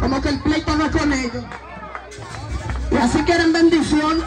como que el pleito no es con ellos. Y así quieren bendición.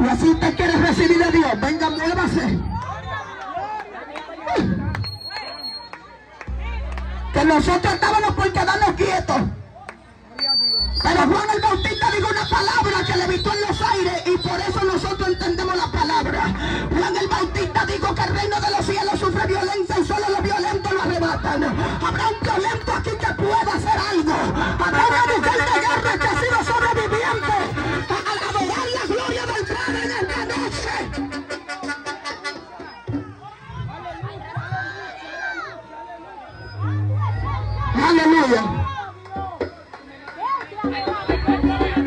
Y así usted quiere recibir a Dios. Venga, muévase. Que nosotros estábamos por quedarnos quietos. Pero Juan el Bautista dijo una palabra que levitó en los aires y por eso nosotros entendemos la palabra. Juan el Bautista dijo que el reino de los cielos sufre violencia y solo los violentos Habrá un violento aquí que pueda hacer algo. Habrá una mujer de guerra que ha sido sobreviviente. Al adorar la gloria del Padre en esta noche. Aleluya.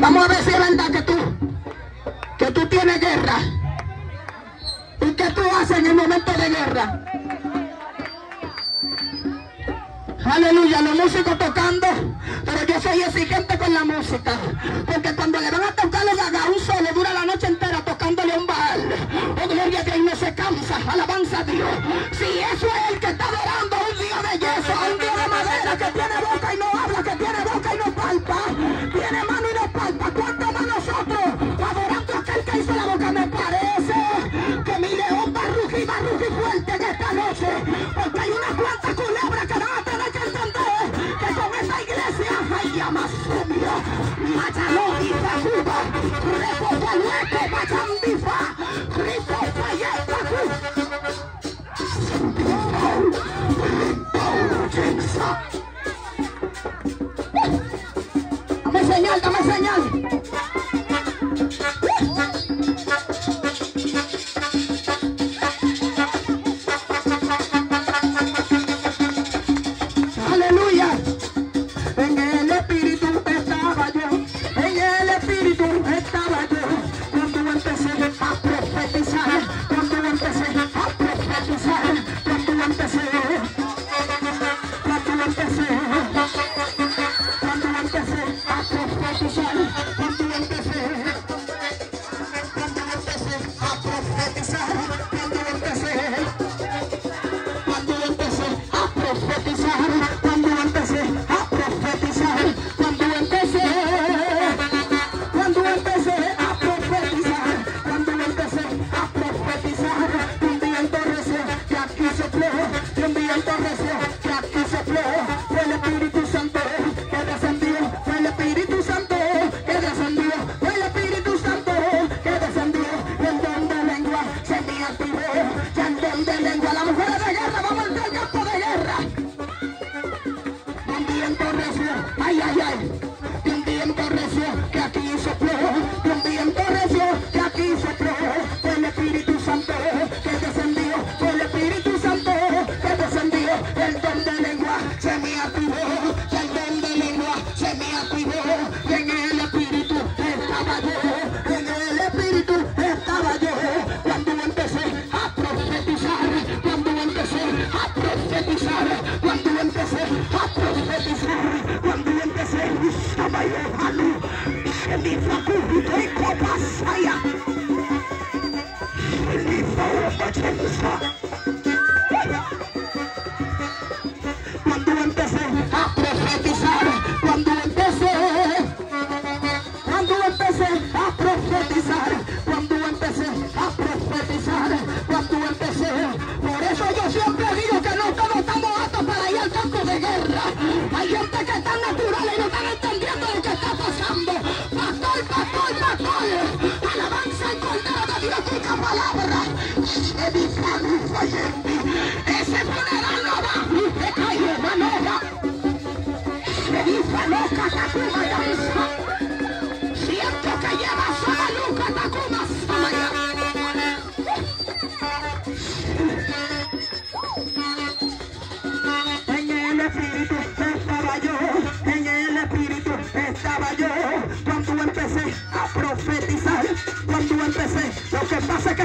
Vamos a ver si es verdad que tú, que tú tienes guerra. ¿Y qué tú haces en el momento de guerra? los músicos tocando, pero yo soy exigente con la música, porque cuando le van a tocar los agausos, le dura la noche entera tocándole un baal. Oh, gloria a Dios, no se cansa, alabanza a Dios. Si eso es ¡Reporta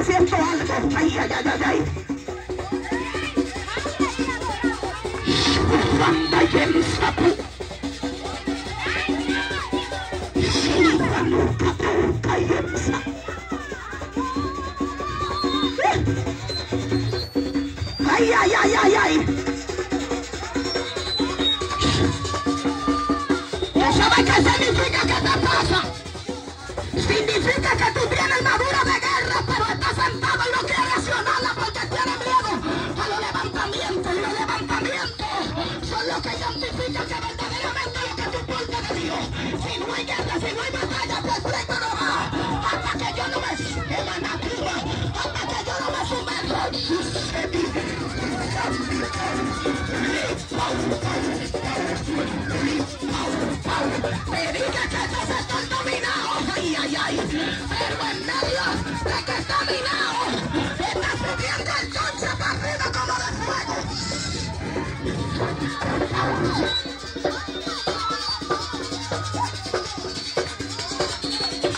presença alto, ay, ay, ay, ay, ay. Suanda yelisapu. Suanda lukata uka yelisa. Ay, ay, ay, ay, ay. Los que verdaderamente lo que tú portas de Dios. Si no hay guerra, si no hay batalla, pues pleito no va. Hasta que yo no me emana Cuba, hasta que yo no me sumerja. Me diga que estos están dominados,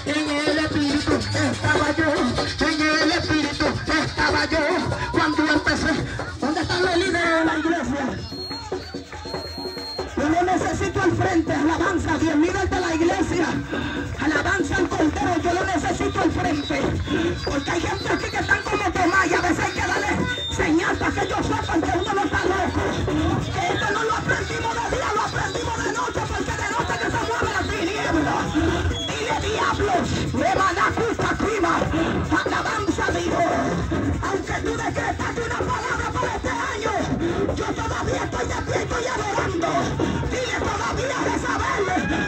En el espíritu estaba yo, en el espíritu estaba yo, cuando empecé. ¿Dónde están los líderes de la iglesia? Yo no necesito al frente, alabanza, Dios líder de la iglesia, alabanza al cordero, yo lo necesito al frente, porque hay gente aquí que están como Tomás y a veces hay que darle señal para que ellos sepan que uno no está loco, lo aprendimos de día, lo aprendimos de noche, porque de noche que se mueve la tiniebla. Dile diablos, le manacusta prima, alabanza a Dios, aunque tú decretaste una palabra para este año, yo todavía estoy de pie, estoy adorando. Dile todavía a Jezabel,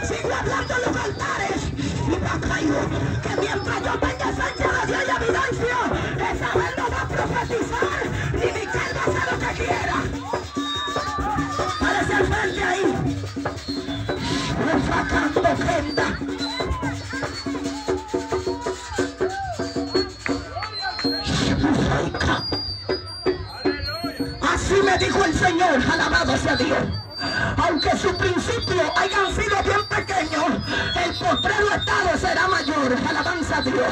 sigo hablando en los altares. Y me caigo que mientras yo tenga esencia de Dios y evidencia, Jezabel no va a profetizar, Señor, alabado sea Dios. Aunque sus principios hayan sido bien pequeños, el postrero estado será mayor, alabanza a Dios.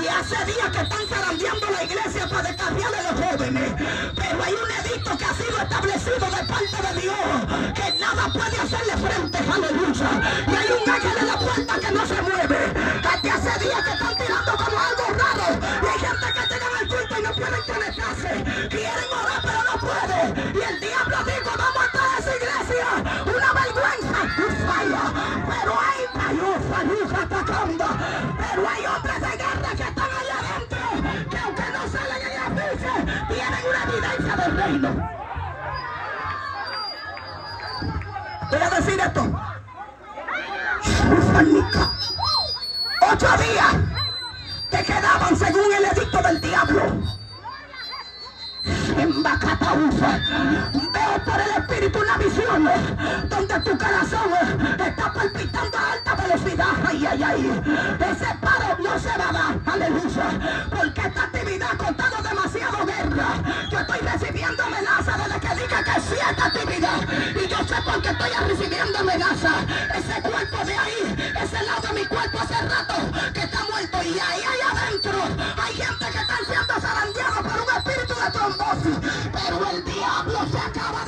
Y hace días que están zarandeando la iglesia para descarriar a los jóvenes. Pero hay un edicto que ha sido establecido de parte de Dios, que nada puede hacerle frente, aleluya. Y hay un ángel en la puerta que no se mueve. Desde hace días que están tirando como algo raro. Y hay gente que llegan al culto y no pueden conectarse. Quieren donde tu corazón está palpitando a alta velocidad. Ay, ay, ay. Ese paro no se va a dar. Aleluya. Porque esta actividad ha costado demasiado guerra. Yo estoy recibiendo amenaza desde que diga que sí a esta actividad. Y yo sé por qué estoy recibiendo amenaza. Ese cuerpo de ahí, ese lado de mi cuerpo hace rato que está muerto. Y ahí, ahí adentro, hay gente que está siendo zarandeada por un espíritu de trombosis. Pero el diablo se acaba de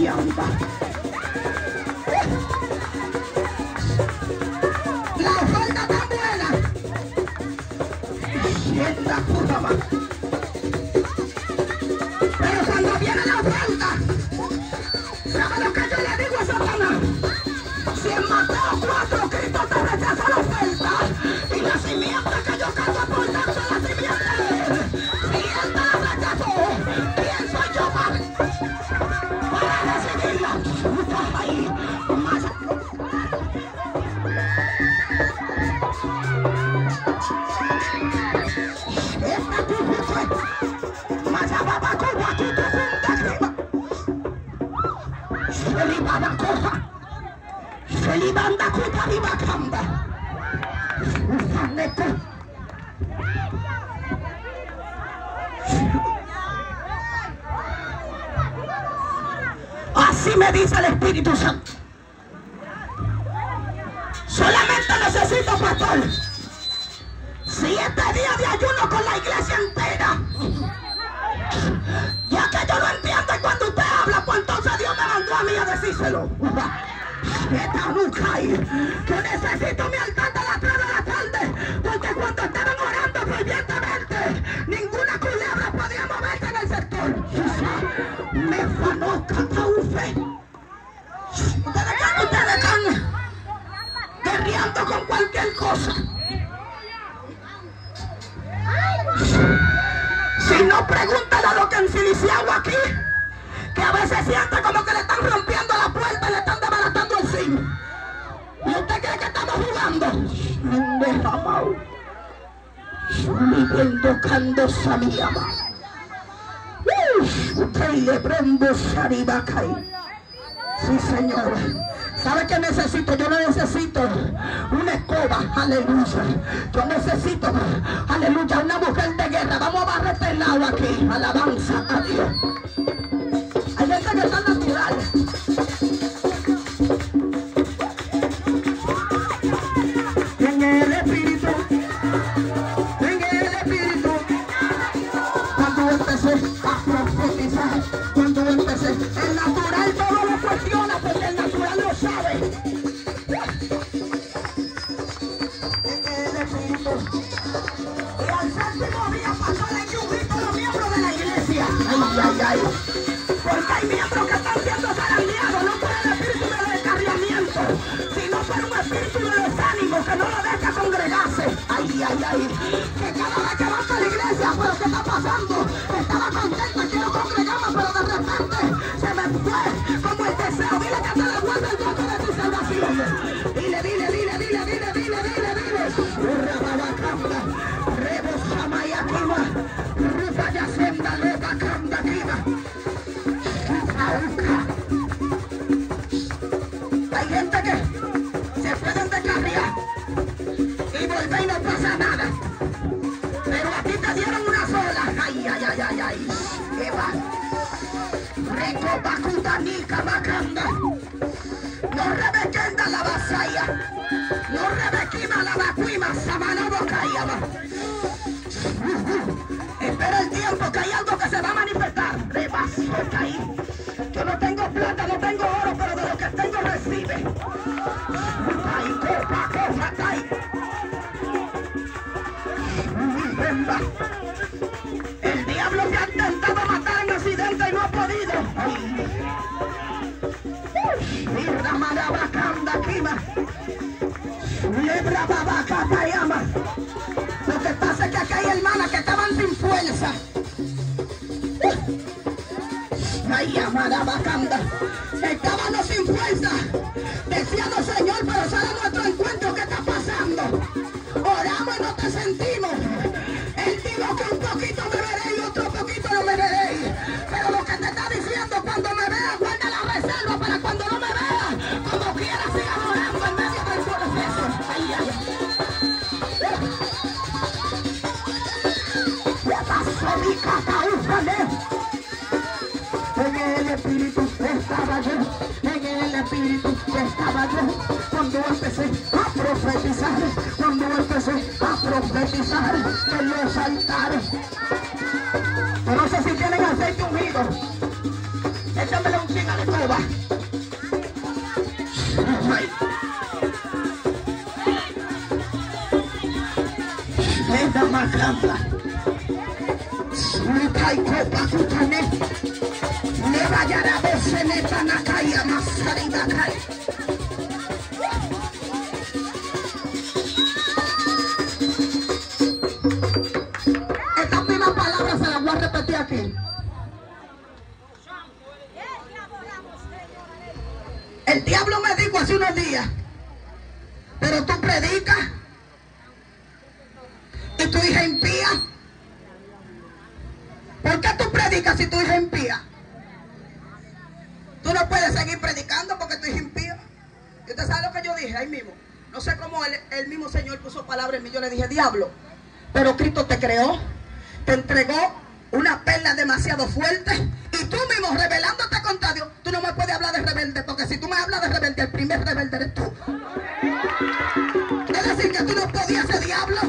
Mayamba. La oferta está buena. Kubama. Pero Así me dice el Espíritu Santo. necesito, pastor. Siete días de ayuno con la iglesia entera. Ya que yo no entiendo cuando usted habla, pues entonces Dios me mandó a mí a decírselo. Esta nunca. Yo necesito mi altar de las 3 de la tarde. Porque cuando estaban orando fervientemente, ninguna culebra podía moverse en el sector. Me fanó cataufe. Ustedes están, ustedes están guerreando con cualquier cosa. Si no, pregúntale a los que ensiliciado aquí, que a veces siente como que le están rompiendo ¿Y usted cree que estamos jugando? Derramado. Viviendo cando sabíamos. Usted le prendo saribacay. Sí, Señor. ¿Sabe qué necesito? Yo no necesito una escoba, aleluya. Yo necesito, aleluya, una mujer de guerra. Vamos a barrer este lado aquí. Alabanza Ay, ay, ay. Que Macanda. No rebequenda la vasalla. No rebequima la vacuima, Samanobo Cayama. Espera el tiempo que hay algo que se va a manifestar. Rebaso caí. Yo no tengo plata, no tengo oro, pero de lo que tengo recibe. Ay, copa, copa. Y no ha podido. Mirra marabacanda kima. Lebra babaca tayama. Lo que pasa es que acá hay hermanas que estaban sin fuerza. Ay, amada bacanda. Estábamos sin fuerza. Decíamos, Señor, pero sale nuestro casa? Úsale. En el espíritu estaba yo, en el espíritu estaba yo. Cuando empecé a profetizar, cuando empecé a profetizar en los altares. Yo no sé si tienen aceite ungido. Échamele un chinga de coba. Ay. Esta macamba. Sulitai copa kutane. Le vayara bese neta nakaya masari nakai. Estas mismas palabras se las voy a repetir aquí. El diablo me dijo hace unos días, pero tú predicas y tu hija impía. ¿Por qué tú predicas si tu hija impía? Tú no puedes seguir predicando porque tu hija impía. ¿Y usted sabe lo que yo dije ahí mismo? No sé cómo el, mismo Señor puso palabras en mí. Yo le dije, diablo, pero Cristo te creó, te entregó una perla demasiado fuerte y tú mismo revelándote contra Dios, tú no me puedes hablar de rebelde porque si tú me hablas de rebelde, el primer rebelde eres tú. Es decir, que tú no podías ese diablo.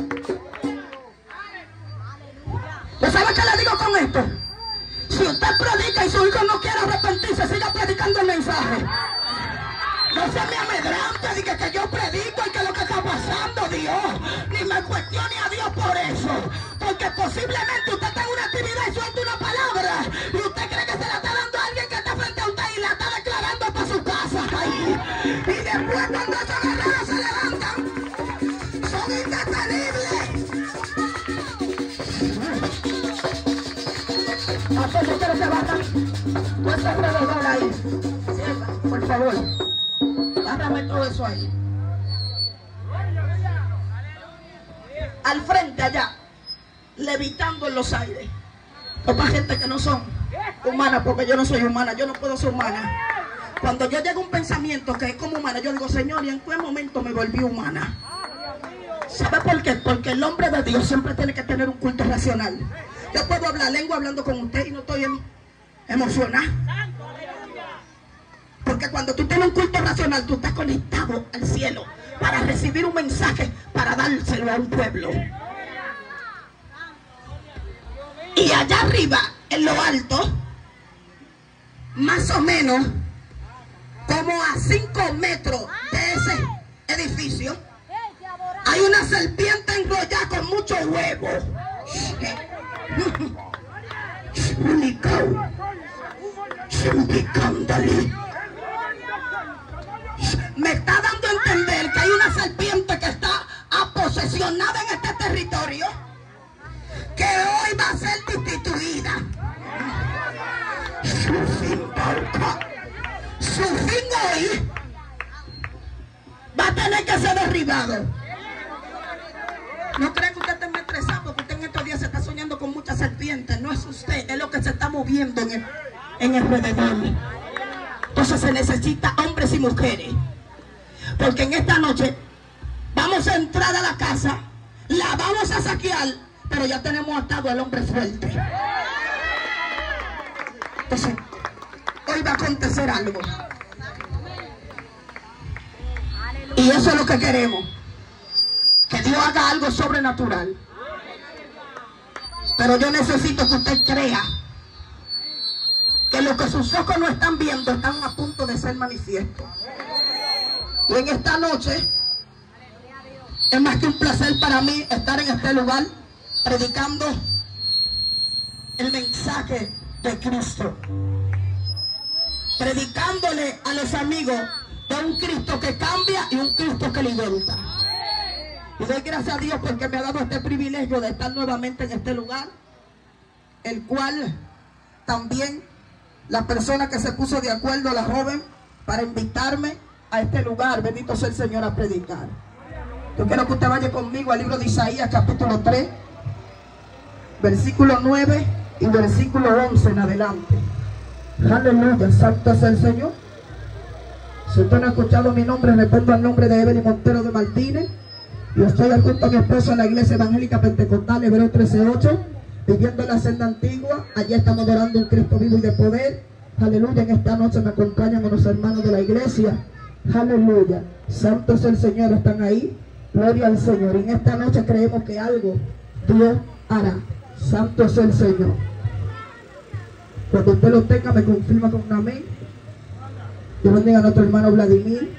Usted predica y su hijo no quiere arrepentirse, siga predicando el mensaje. No se me amedrante de que, yo predico y que lo que está pasando, Dios. Ni me cuestione a Dios por eso. Porque posiblemente usted tenga una actividad y suelta una palabra. Y usted cree que se la está dando a alguien que está frente a usted y la está declarando para su casa. Ahí. Y después cuando se levantan, Pastor, yo quiero que bajan todo ese alrededor ahí. Por favor. Bájame todo eso ahí. Al frente allá, levitando en los aires. Otra gente que no son humanas, porque yo no soy humana, yo no puedo ser humana. Cuando yo llego a un pensamiento que es como humana, yo digo, Señor, ¿y en qué momento me volví humana? ¿Sabe por qué? Porque el hombre de Dios siempre tiene que tener un culto racional. Yo puedo hablar lengua hablando con usted y no estoy em- emocionada. Porque cuando tú tienes un culto racional, tú estás conectado al cielo para recibir un mensaje, para dárselo a un pueblo. Y allá arriba, en lo alto, más o menos, como a 5 metros de ese edificio, hay una serpiente enrollada con muchos huevos. Me está dando a entender que hay una serpiente que está aposesionada en este territorio que hoy va a ser destituida. Su fin. Su fin hoy va a tener que ser derribado. No cree No es usted, es lo que se está moviendo en el, en el. Entonces se necesita hombres y mujeres. Porque en esta noche vamos a entrar a la casa, la vamos a saquear, pero ya tenemos atado al hombre fuerte. Entonces, hoy va a acontecer algo. Y eso es lo que queremos. Que Dios haga algo sobrenatural. Pero yo necesito que usted crea que lo que sus ojos no están viendo están a punto de ser manifiesto. Y en esta noche es más que un placer para mí estar en este lugar predicando el mensaje de Cristo. Predicándole a los amigos de un Cristo que cambia y un Cristo que liberta. Y doy gracias a Dios porque me ha dado este privilegio de estar nuevamente en este lugar, el cual también la persona que se puso de acuerdo, la joven, para invitarme a este lugar, bendito sea el Señor, a predicar. Yo quiero que usted vaya conmigo al libro de Isaías, capítulo 3, versículo 9 y versículo 11 en adelante. Aleluya, santo es el Señor. Si usted no ha escuchado mi nombre, respondo al nombre de Evelyn Montero de Martínez. Yo estoy junto a mi esposo en la iglesia evangélica pentecostal, Hebreo 13.8, viviendo en la senda antigua. Allí estamos adorando un Cristo vivo y de poder. Aleluya, en esta noche me acompañan unos hermanos de la iglesia. Aleluya, santo es el Señor, están ahí. Gloria al Señor. Y en esta noche creemos que algo Dios hará. Santo es el Señor. Cuando usted lo tenga, me confirma con un amén. Dios bendiga a nuestro hermano Vladimir.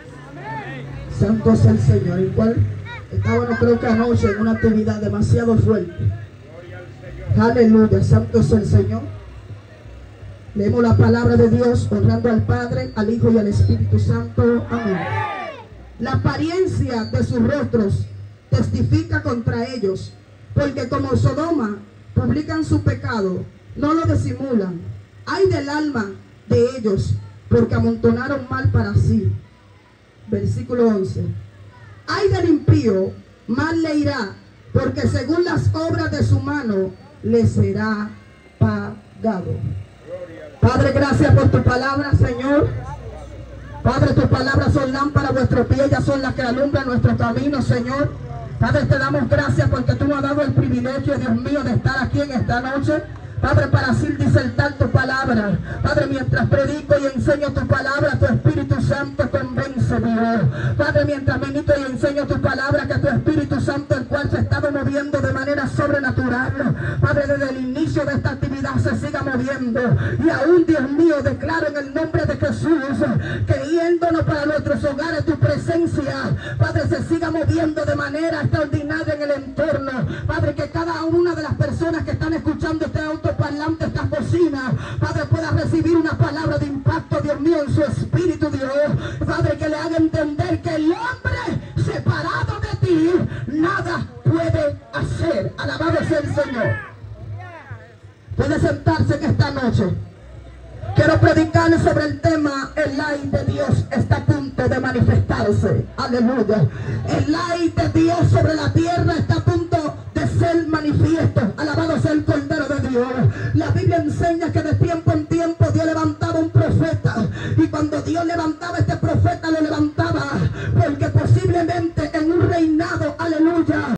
Santo es el Señor. El cual estábamos, creo que anoche, en una actividad demasiado fuerte. Aleluya. Santo es el Señor. Leemos la palabra de Dios honrando al Padre, al Hijo y al Espíritu Santo. Amén. La apariencia de sus rostros testifica contra ellos, porque como Sodoma publican su pecado, no lo disimulan. Hay del alma de ellos, porque amontonaron mal para sí. Versículo 11. Hay del impío, mal le irá, porque según las obras de su mano le será pagado. Padre, gracias por tu palabra, Señor. Padre, tus palabras son lámparas vuestros pies, ellas son las que alumbran nuestro camino, Señor. Padre, te damos gracias porque tú nos has dado el privilegio, Dios mío, de estar aquí en esta noche. Padre, para así disertar tu palabra. Padre, mientras predico y enseño tu palabra, tu Espíritu Santo convence, Dios. Padre, mientras ministro y enseño tu palabra, que tu Espíritu Santo, el cual se ha estado moviendo de manera sobrenatural. Padre, desde el inicio de esta actividad se siga moviendo. Y aún, Dios mío, declaro en el nombre de Jesús que yéndonos para nuestros hogares tu presencia, Padre, se siga moviendo de manera extraordinaria en el entorno. Padre, que cada una de las personas que están escuchando este autoparlante, estas bocinas, Padre, pueda recibir una palabra de impacto, Dios mío, en su espíritu, Dios. Padre, que le haga entender que el hombre separado de ti nada puede hacer. Alabado sea el Señor. Puede sentarse en esta noche. Quiero predicar sobre el tema, el aire de Dios está a punto de manifestarse. Aleluya. El aire de Dios sobre la tierra está a punto de ser manifiesto. Alabado sea el Cordero de Dios. La Biblia enseña que de tiempo en tiempo Dios levantaba un profeta. Y cuando Dios levantaba este profeta, lo levantaba. Porque posiblemente en un reinado, aleluya.